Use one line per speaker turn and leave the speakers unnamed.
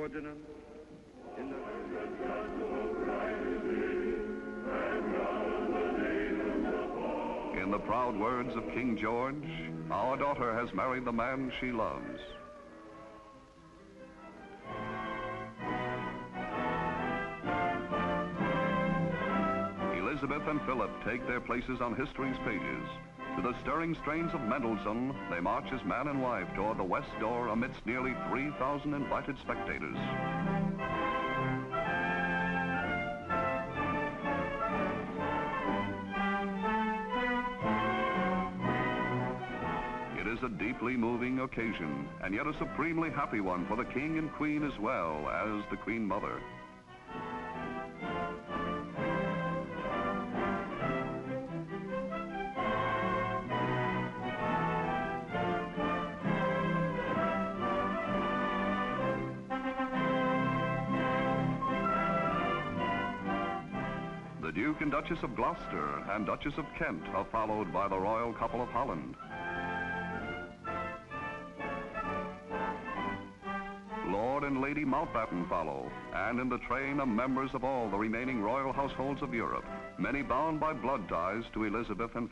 ordinance in the
In the proud words of King George, our daughter has married the man she loves. Elizabeth and Philip take their places on history's pages. To the stirring strains of Mendelssohn, they march as man and wife toward the west door amidst nearly 3,000 invited spectators. It is a deeply moving occasion, and yet a supremely happy one for the King and Queen as well as the Queen Mother. The Duke and Duchess of Gloucester and Duchess of Kent are followed by the royal couple of Holland. Lord and Lady Mountbatten follow, and in the train are members of all the remaining royal households of Europe, many bound by blood ties to Elizabeth and